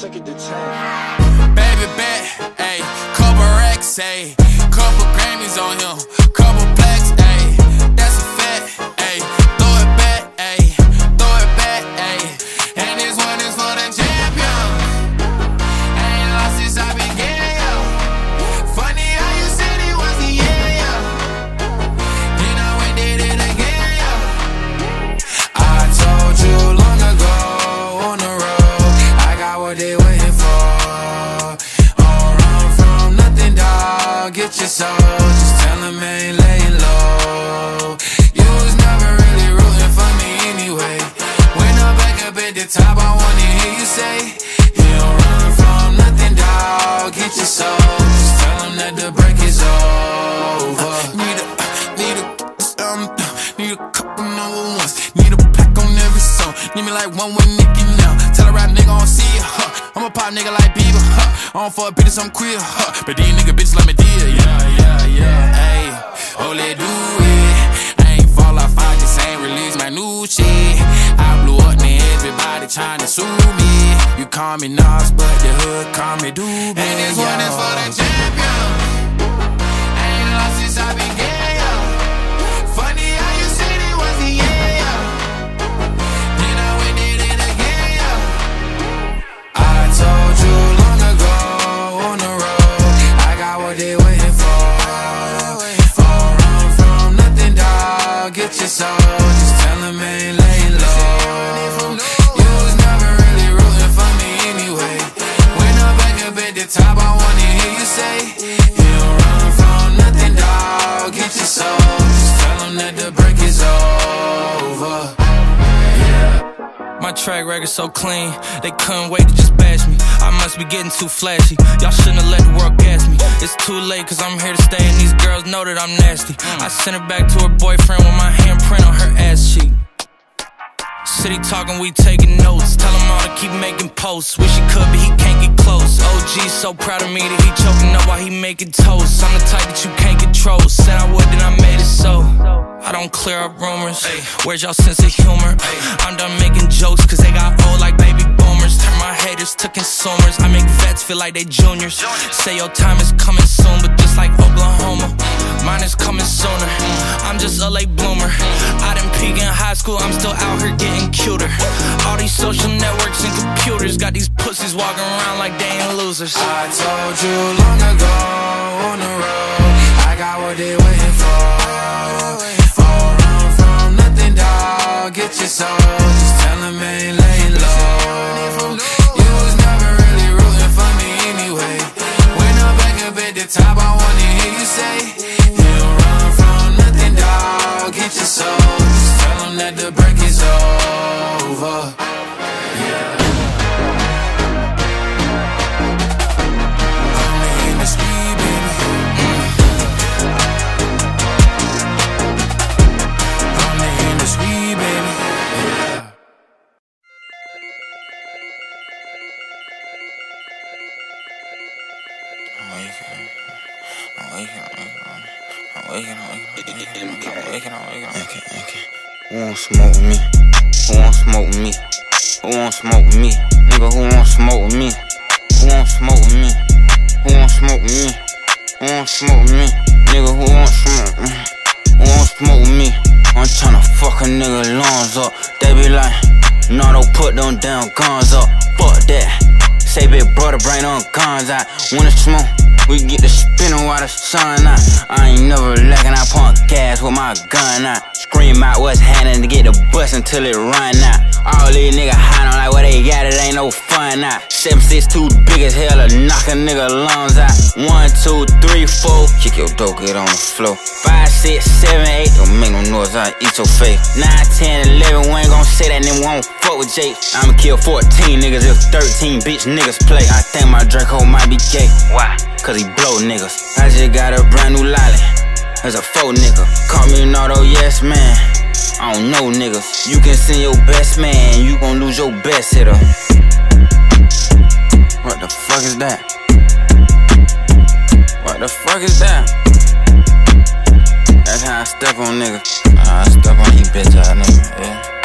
took it to 10. Baby bet, ayy, couple racks, ayy, couple Grammys on him, Nicki now. Tell a rap nigga I don't see it, huh? I'm a pop nigga like Bieber, huh? I don't fuck bitches, I'm queer, huh? But these nigga bitches like me dear, yeah, yeah, yeah. Ayy, oh, let do it. I ain't fall off, I just ain't release my new shit. I blew up, then everybody tryna sue me. You call me Nas, but the hood call me Doobie. And this one is for the champion. Your soul, just tell them ain't laying low. You was never really rooting for me anyway. When I'm back up at the top, I wanna hear you say, You don't run from nothing, dog. Get your soul, just tell them that the break is over. yeah. My track record so clean, they couldn't wait to just bash me. I be getting too flashy. Y'all shouldn't have let the world gas me. It's too late, cause I'm here to stay, and these girls know that I'm nasty. I sent her back to her boyfriend with my handprint on her ass cheek. City talking, we taking notes. Tell him all to keep making posts. Wish he could, but he can't get close. OG so proud of me that he choking up while he making toast. I'm the type that you can't control. Said I would, then I made it so. I don't clear up rumors. Where's y'all sense of humor? I'm done making jokes, cause they got old like baby boomers. Turn my haters to consumers. I make vets feel like they juniors. Say your time is coming soon, but just like Oklahoma, mine is coming sooner. I'm just a late bloomer. I didn't peak in high school, I'm still out here getting cuter. All these social networks and computers got these pussies walking around like they ain't losers. I told you long ago on the road, I got what they waiting for. Don't run from nothing, dog. Get your soul, just tell them ain't laying low. You was never really rooting for me anyway. When I'm back up at the top, I wanna hear you say, You don't run from nothing, dog. Get your soul, that the break is over. Smoke with me? Who won't smoke with me? Who won't smoke with me? Nigga, who won't smoke with me? Who won't smoke with me? Who won't smoke with me? Who won't smoke with me? Nigga, who won't smoke with me? Who won't smoke with me? I'm tryna fuck a nigga lungs up. They be like, no, don't put them damn guns up. Fuck that. Say big brother, bring them guns out. It's smoke, we get the spinning while the sun out. I ain't never lacking, I pump gas with my gun out. Scream out what's happening to get the bus until it run out. All these niggas hiding like what they got, it ain't no fun six two big as hell to knock a nigga lungs out. One, two, three, four, kick your dope, get on the floor. Five, six, seven, eight, don't make no noise, I eat your face. Nine, ten, eleven, we ain't gon' say that, then won't fuck with Jake. I'ma kill 14 niggas if 13 bitch niggas play. I think my drink Draco might be gay. Why? Cause he blow niggas. I just got a brand new lolly. As a faux nigga. Call me an auto yes man. I don't know niggas. You can send your best man, you gon' lose your best hitter. What the fuck is that? What the fuck is that? That's how I step on niggas. I step on you bitch ass nigga, yeah.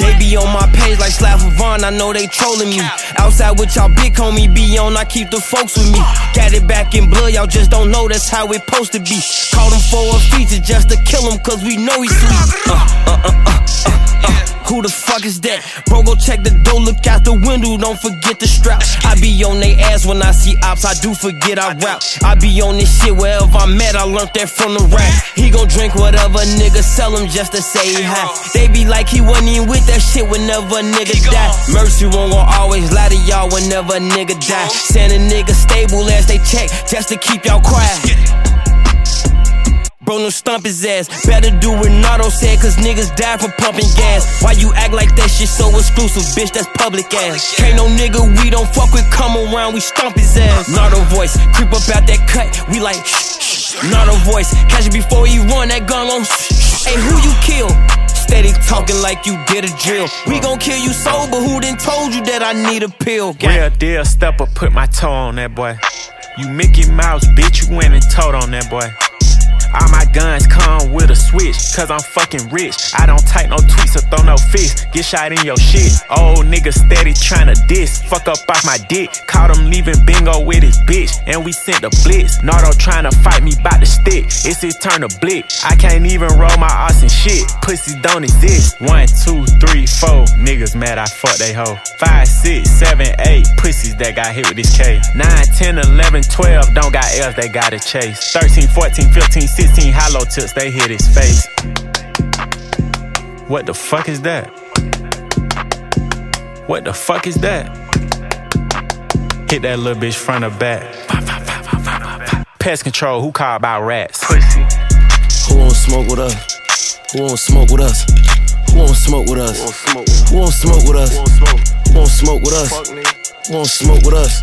They be on my page like Slav Vaughn, I know they trolling me. Outside with y'all big homie be on, I keep the folks with me. Got it back in blood, y'all just don't know that's how it supposed to be. Caught him for a feature just to kill him, cause we know he's sweet. Uh, uh, uh, uh. Who the fuck is that? Bro, go check the door, look out the window, don't forget the strap. I be on they ass when I see ops, I do forget I rap. I be on this shit wherever I'm at, I learned that from the rap. He gon' drink whatever nigga sell him just to say hi. They be like he wasn't even with that shit whenever a nigga die. Mercy won't gon' always lie to y'all whenever a nigga die. Send a nigga stable as they check just to keep y'all quiet. Bro, no stump his ass. Better do what Nardo said, cause niggas die from pumping gas. Why you act like that shit so exclusive, bitch? That's public ass. Can't no nigga we don't fuck with come around, we stomp his ass. Nardo voice, creep up out that cut, we like shh, shh. Nardo voice, catch it before he run that gun on. Shh, Hey, who you kill? Steady talking like you did a drill. We gon' kill you sober, who done told you that I need a pill? Real deal stepper, put my toe on that boy. You Mickey Mouse, bitch, you went and told on that boy. All my guns come with a switch, cause I'm fucking rich. I don't type no tweets or throw no fists. Get shot in your shit. Old nigga steady tryna diss. Fuck up off my dick. Caught him leaving bingo with his bitch. And we sent the blitz. Nardo tryna fight me by the stick. It's his turn to blick. I can't even roll my ass and shit. Pussy don't exist. One, two, three, four. Niggas mad I fuck they hoe. Five, six, seven, eight. Pussies that got hit with this K. 9, 10, 11, 12. Don't got L's, they gotta chase. 13, 14, 15, 16 hollow tips, they hit his face. What the fuck is that? What the fuck is that? Hit that little bitch front or back. Pest control, who called about rats? Pussy. Who won't smoke with us? Who won't smoke with us? Who won't smoke with us? Who won't smoke with us? Who won't smoke with us? Who won't smoke with us?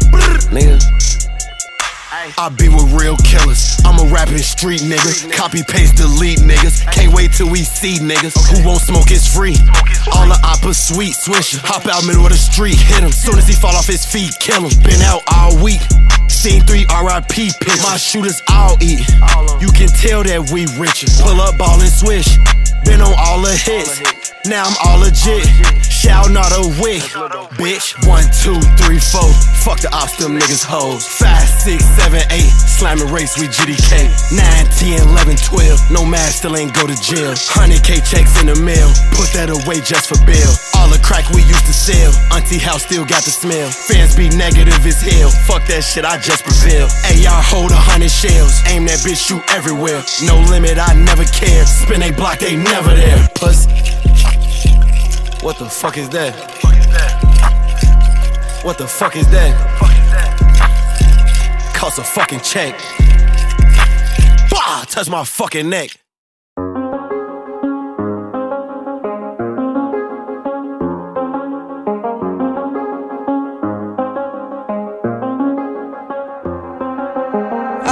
Nigga. I be with real killers. I'm a rapping street nigga. Copy, paste, delete niggas. Can't wait till we see niggas. Who won't smoke is free. All the oppa sweet swish. Hop out middle of the street, hit him. Soon as he fall off his feet, kill him. Been out all week. Seen three RIP pics. My shooters all eat. You can tell that we richer. Pull up, ball and swish. Been on all the hits. Now I'm all legit. Shout not a wick. Bitch. One, two, three, four. Fuck the ops, them niggas hoes. Five, six, seven, eight. Slamming race with GDK. Nine, ten, eleven, twelve. No man still ain't go to jail. 100k checks in the mail. Put that away just for bail. All the crack we used to sell. Auntie house still got the smell. Fans be negative as hell. Fuck that shit, I just prevail. AR hold a hundred shells. Aim that bitch, shoot everywhere. No limit, I never care. Spin a block, they never there. Pussy. What the fuck is that? What the fuck is that? Cost a fucking check. Bah! Touch my fucking neck.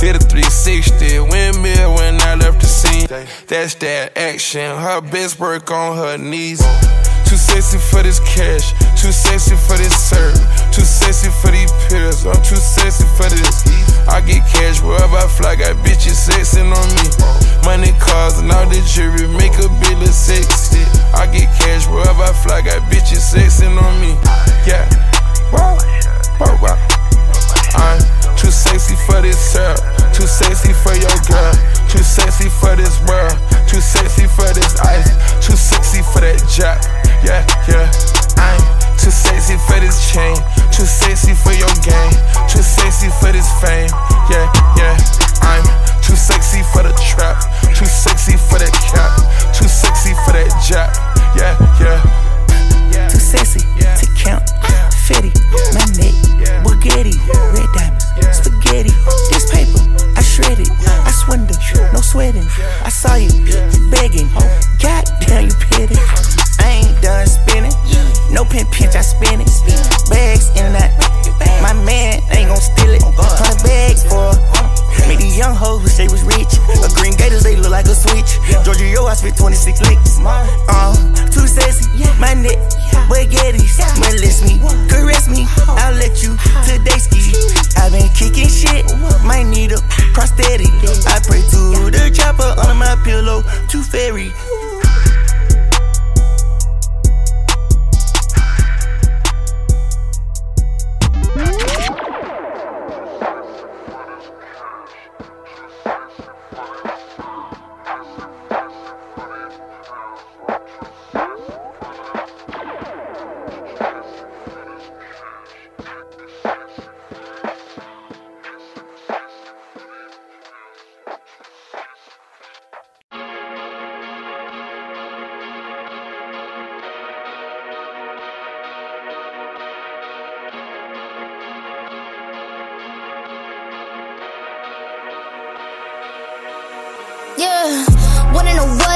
Did a 360 windmill when I left the scene. That's that action. Her best work on her knees. Too sexy for this cash, too sexy for this serve, too sexy for these pills, I'm too sexy for this. I get cash wherever I fly, got bitches sexing on me. Money, cars, and all the jewelry make a bill of sexy. I get cash wherever I fly, got bitches sexing on me. Yeah, Whoa, whoa, whoa. I'm too sexy for this sir, too sexy for your girl, too sexy for this world, too sexy for this ice, too sexy for that jack. Yeah, yeah, I'm too sexy for this chain, too sexy for your game, too sexy for this fame. Yeah, yeah, I'm too sexy for the trap.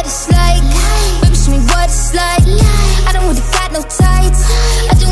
What it's like? Baby, show me what it's like. I don't really got no tights.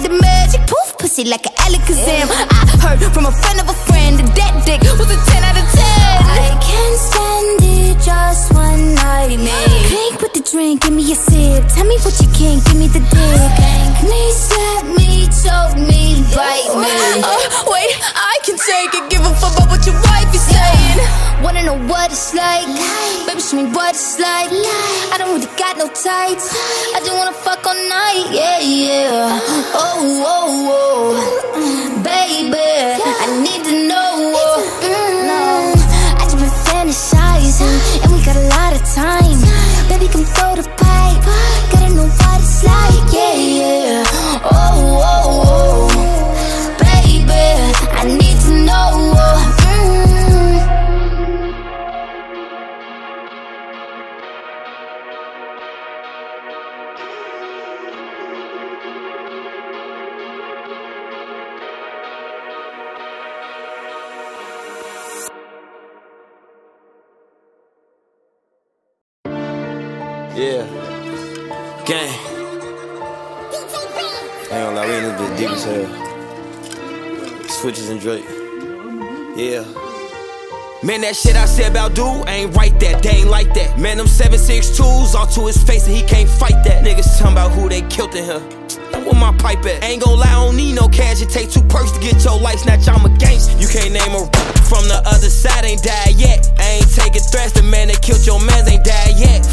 Fan the magic? Poof, pussy like an Alakazam. I heard from a friend of a friend that that dick was a 10 out of 10. I can't stand it just one night, man. Clink with the drink, give me a sip. Tell me what you can, give me the dick. Thank me, slap me, choke me, bite me. Uh, wait, I can take it. Know what it's like? Baby, show me what it's like. I don't really got no tights. I just wanna fuck all night, yeah, yeah. Oh, oh, oh. Baby, I need that shit I said about dude ain't right that, they ain't like that. Man, them 762s all to his face and he can't fight that. Niggas talking about who they killed in here. Where my pipe at? Ain't gon' lie, I don't need no cash. It take two perks to get your life snatch. I'm a gangster. You can't name a from the other side, ain't died yet. I ain't taking threats. The man that killed your man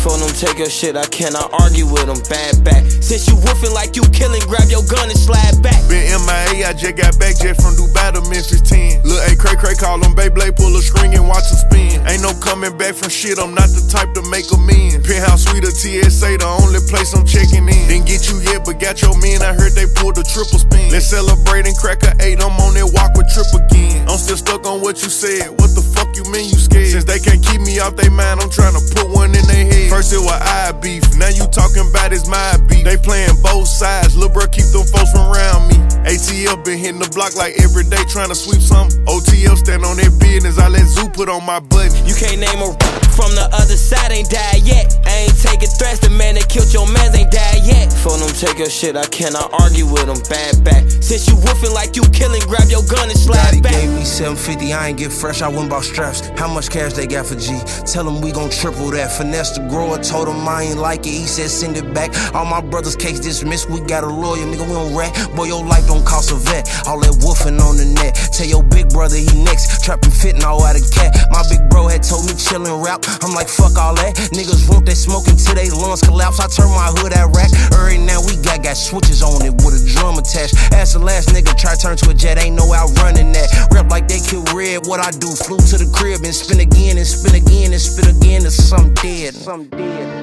For them take your shit, I cannot argue with them. Bad back. Since you woofing like you killing, grab your gun and slide back. Been MIA, I just got back jet from Dubai to Memphis 10. Lil' A Cray Cray call him Beyblade, pull a string and watch him spin. Ain't no coming back from shit, I'm not the type to make amends. Penthouse suite or TSA, the only place I'm checking in. Didn't get you yet, but got your men, I heard they pulled a triple spin. Let's celebrate and crack a eight, I'm on that walk with trip again. I'm still stuck on what you said, what the fuck you mean you scared? Since they can't keep me off they mind, I'm trying to put one in their head. First it was I beef, now you talking about it's my beef. They playing both sides, lil' bro keep them folks from around me. ATL been hitting the block like every day trying to sweep something. OTL stand on their business, I let Zoo put on my button. You can't name a from the other side, ain't died yet. I ain't taking threats, the man that killed your man ain't died yet. For them take your shit, I cannot argue with them. Bad back. Since you woofing like you killing, grab your gun and slide Daddy back. gave me 750, I ain't get fresh, I went about straps. How much cash they got for G? Tell them we gon' triple that. Finesse the grower, told him I ain't like it, he said send it back. All my brothers' case dismissed, we got a lawyer, nigga, we don't rat. Boy, your life don't cost a vet. All that woofing on the net. Tell your big brother brother, he next. Trapping fitting all out of cat. My big bro had told me chillin' rap. I'm like, fuck all that. Niggas want that smoke until they lungs collapse. I turn my hood at rack. Right now we got got switches on it with a drum attached. Ask the last nigga try to turn to a jet, ain't no outrunning that. Rap like they kill red, what I do? Flew to the crib and spin again and spin again and spin again to some dead. Some dead.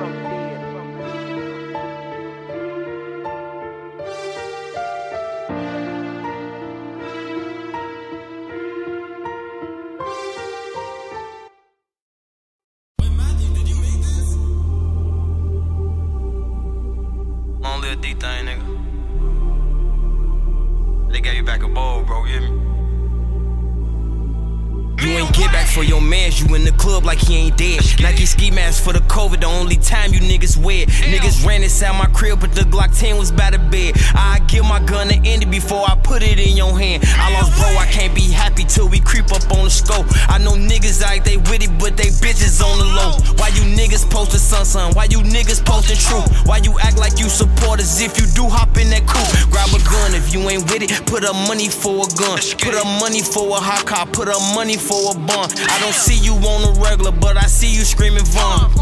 Nike ski mask for the COVID, the only time you niggas wear. Niggas ran inside my crib, but the Glock 10 was by the bed. I give my gun to Andy before I put it in your hand. I lost bro, I can't be happy till we creep up on the scope. I know niggas like they with it, but they bitches on the low. Why you niggas posting sun sun? Why you niggas posting truth? Why you act like you supporters if you do hop in that coupe? Grab a gun if you ain't with it, put up money for a gun. Put up money for a hot car, put up money for a bun. I don't see you on the regular, but I see you screaming Vaughn.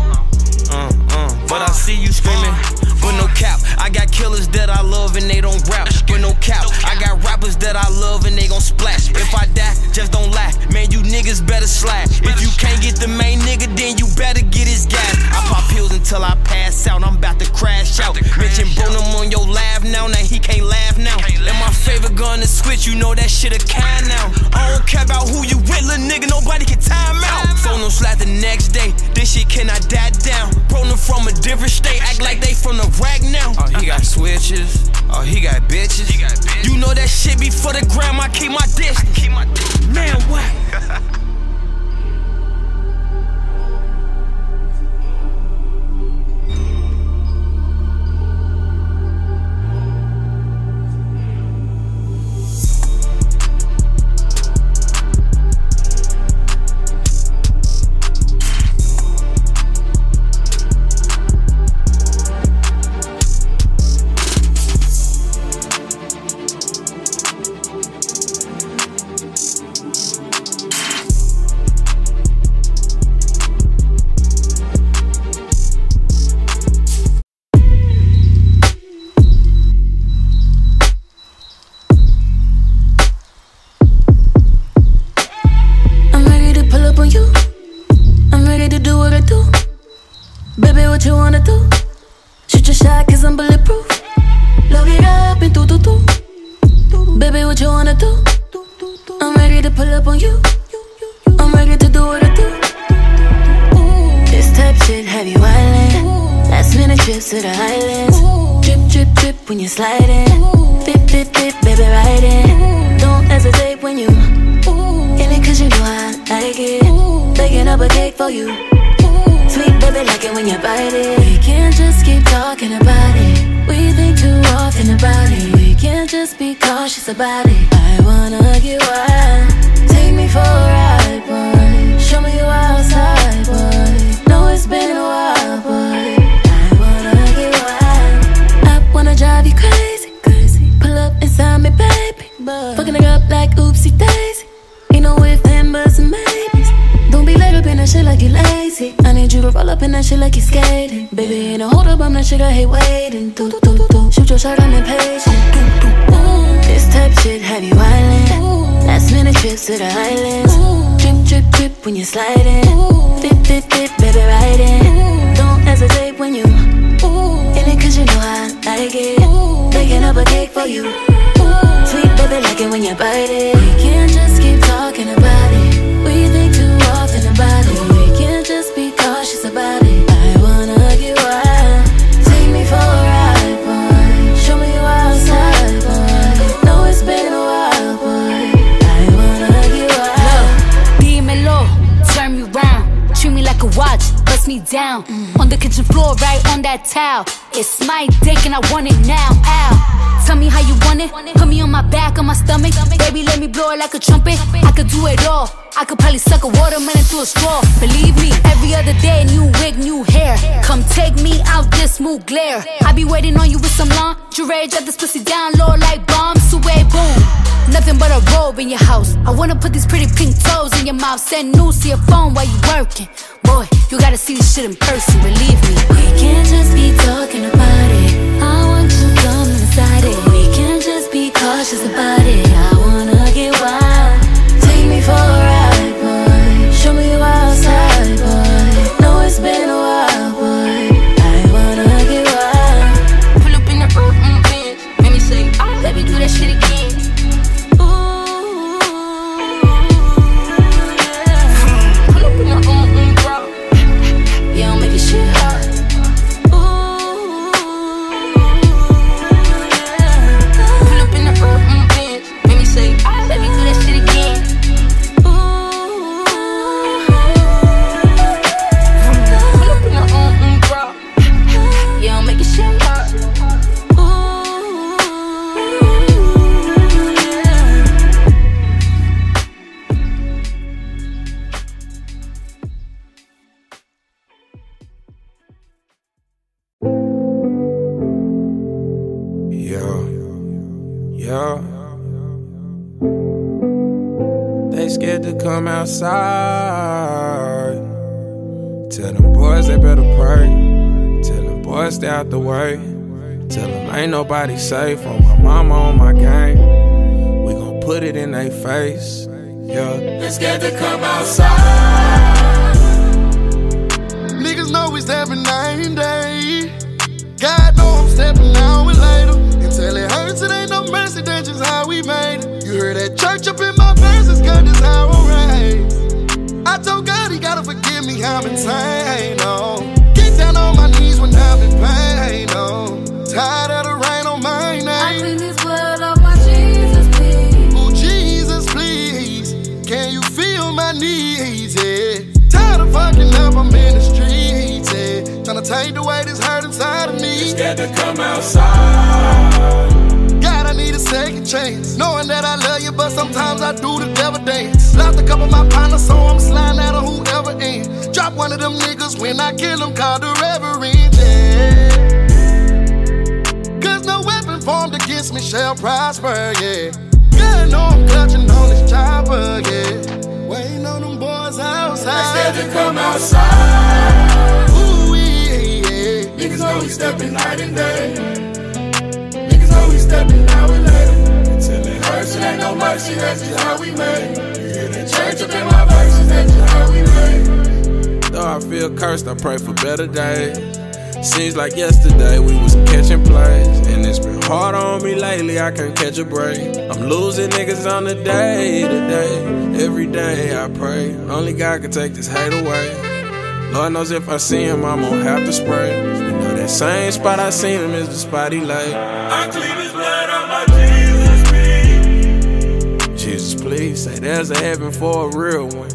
Uh, uh, but I see you screaming with no cap. I got killers that I love and they don't rap with no cap. I got rappers that I love and they gon' splash. If I die, just don't laugh. Man, you niggas better slack. If you can't get the main nigga, then you better get his gas. I pop pills until I pass out. I'm about to crash out. Bitch, Mention Bonum on your laugh now. Now he can't laugh now. And my favorite gun to switch, you know that shit a kind now. I don't care about who you with, little nigga. Nobody can time out. Phone no slap the next day. This shit cannot die down. Bro, from a different state. Act like they from the rack now. Oh, he got switches. Oh, he got bitches. He got bitches. You know that shit be for the gram. I keep my distance. Keep my dick. Man, what? pull up on you. I'm ready to do what I do. This type shit have you island. Last minute trips to the islands. Drip, drip, drip when you're sliding. Fit, fit, fit, baby, ride in. Don't hesitate when you in it cause you know I like it. Baking up a cake for you. Sweet baby, like it when you bite it. We can't just keep talking about it. We think too often about it. Can't just be cautious about it. I wanna get wild. Take me for a ride, boy. Show me you outside, boy. Know it's been a while, boy. I wanna get wild. I wanna drive you crazy, crazy. Pull up inside me, baby. Fucking it up like oopsie daisy. That shit like you lazy. I need you to roll up in that shit like you skating. Baby, ain't no hold up, I'm that shit I hate waiting. Do, do, do, do. Shoot your shot, I'm impatient. Do, do, do. This type shit have you island. Last minute trips to the islands. Drip, drip, drip when you're sliding. Fit, fit, fit, baby, ride in. Don't hesitate when you in it cause you know I like it. Baking up a cake for you. Sweet baby, like it when you bite it. We can't just keep talking about it. We down. On the kitchen floor, right on that towel. It's my dick and I want it now. Ow. Tell me how you want it. Put me on my back, on my stomach. Baby, let me blow it like a trumpet. I could do it all. I could probably suck a watermelon through a straw. Believe me, every other day, new wig, new hair. Come take me out this smooth glare. I be waiting on you with some lingerie. Drop this pussy down low like bombs. Away, boom. Nothing but a robe in your house. I wanna put these pretty pink toes in your mouth. Send news to your phone while you working. Boy, you gotta see this shit in person, believe me. We can't just be talking about it. I want you to come inside it. We can't just be cautious about it. Yeah. They scared to come outside. Tell them boys they better pray. Tell them boys stay out the way. Tell them ain't nobody safe on my mama on my game. We gon' put it in their face. Yeah, they scared to come outside. Niggas know we stepping night and day. God know I'm stepping now and later. Until it hurts, it ain't mercy, that's just how we made it. You heard that church up in my verses, cause that's how I'm raised. I told God he gotta forgive me, I'm insane, no. Get down on my knees when I'm in pain, no. Tired of the rain on my name. I clean this blood off oh, my Jesus, please. Oh, Jesus, please. Can you feel my needs? Yeah. Tired of fucking up, I'm in the streets. Yeah. Tryna take the weight that's hurt inside of me. Scared to come outside. God, I need a second chance. Knowing that I love you, but sometimes I do the devil dance. Lost a couple of my partners, so I'm sliding out of whoever in. Drop one of them niggas when I kill them, call the reverend. Yeah. Cause no weapon formed against me shall prosper, yeah. God know I'm clutching on this chopper, yeah. Waiting on them boys outside. They Scared to come outside. Ooh, yeah, yeah. Niggas know we stepping night and day. We stepping now and later. Until it hurts, it ain't no mercy, that's just how we made. You hear the church up in my verses, that's just how we made. Though I feel cursed, I pray for better days. Seems like yesterday we was catching plays. And it's been hard on me lately, I can't catch a break. I'm losing niggas on the day to day. Every day I pray, only God can take this hate away. Lord knows if I see him, I'm gonna have to spray. You know that same spot I seen him is the spot he lay. I clean Jesus, say there's a heaven for a real one.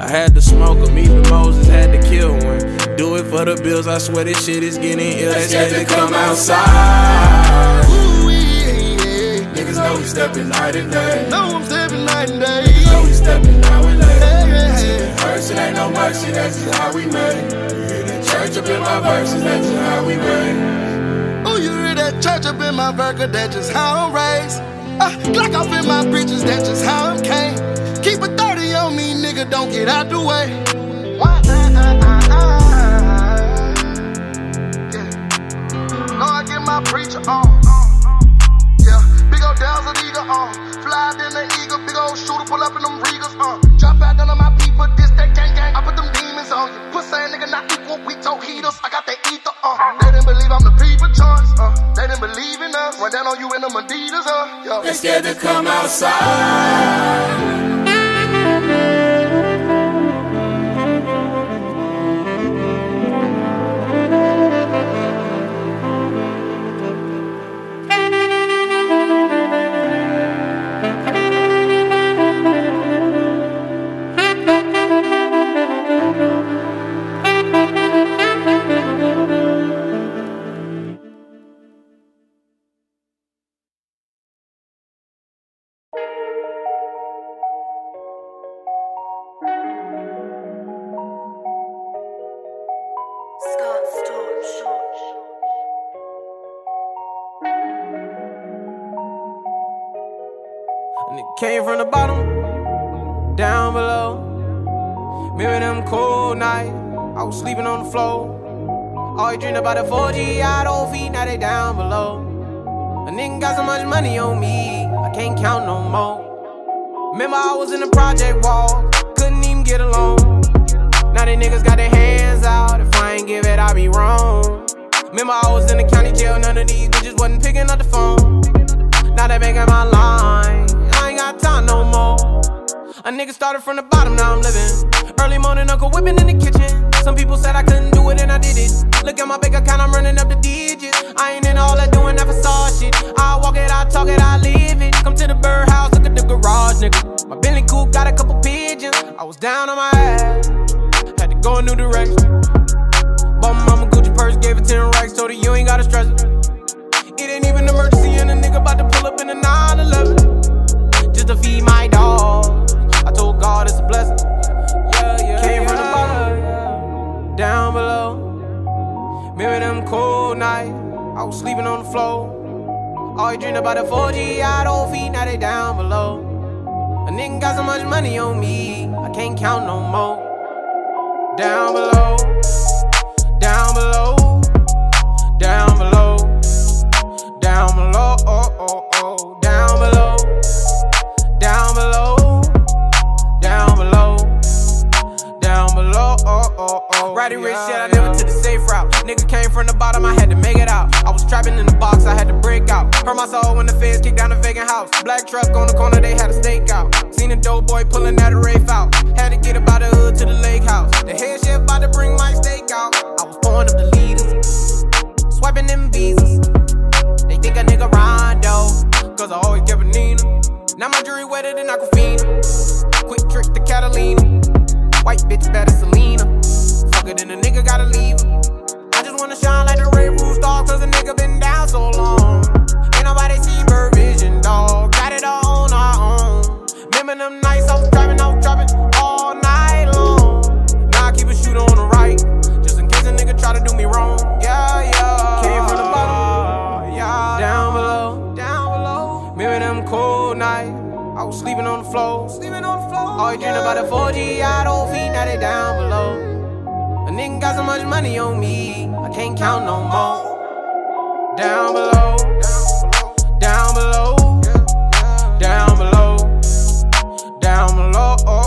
I had to smoke him, even Moses had to kill one. Do it for the bills, I swear this shit is getting ill. They scared to come outside. Ooh, yeah, yeah. Niggas know we stepping night and day. Know I'm stepping night and day. Niggas know we stepping now and later. Yeah, yeah, yeah. Hurts, it ain't no mercy, that's just how we made. You hear the church up in my verses, that's just how we made. Oh, you hear that church up in my burger, that's just how I'm raised. Uh, Glock off in my britches, that's just how I'm came. Keep a 30 on me, nigga, don't get out the way. Why, uh, uh, uh, uh, yeah. Get my preacher on. Yeah, big old. Fly the eagle, big old shooter, pull up in them Regals. Drop out none of my people, this that gang gang. I put them demons on you. Pussy nigga not equal, we heaters. I got that ether on. They didn't believe I'm the people choice. Uh, Went down on you in them Adidas, uh. Yeah. They scared to come outside. I was sleeping on the floor. Always dream about the Forgiatos on feet, now they down below. A nigga got so much money on me, I can't count no more. Remember I was in the project wall, couldn't even get along. Now they niggas got their hands out, if I ain't give it, I be wrong. Remember I was in the county jail, none of these bitches wasn't picking up the phone. Now they making my line, I ain't got time no more. A nigga started from the bottom, now I'm living. Early morning, Uncle whipping in the kitchen. Some people said I couldn't do it, and I did it. Look at my bank account, I'm running up the digits. I ain't in all that doing that facade shit. I walk it, I talk it, I live it. Come to the birdhouse, look at the garage, nigga. My Bentley coupe got a couple pigeons. I was down on my ass, had to go a new direction. Bought my mama Gucci purse, gave it 10 racks, told her you ain't gotta stress it. It ain't even emergency, and a nigga about to pull up in a 911. Just to feed my dog. I told God it's a blessing. Down below. Remember them cold nights, I was sleeping on the floor. Always dreamed about the 4G don't feet, now they down below. A nigga got so much money on me, I can't count no more. Down below, down below, house. Black truck on the corner, they had a stakeout. Seen a dope boy pulling them cold nights. I was sleeping on the floor. Sleeping on the floor. Always yeah. dreaming about a 4G. I don't feed, now they down below. A nigga got so much money on me, I can't count no more. Down below, down below, down below, down below. Down below.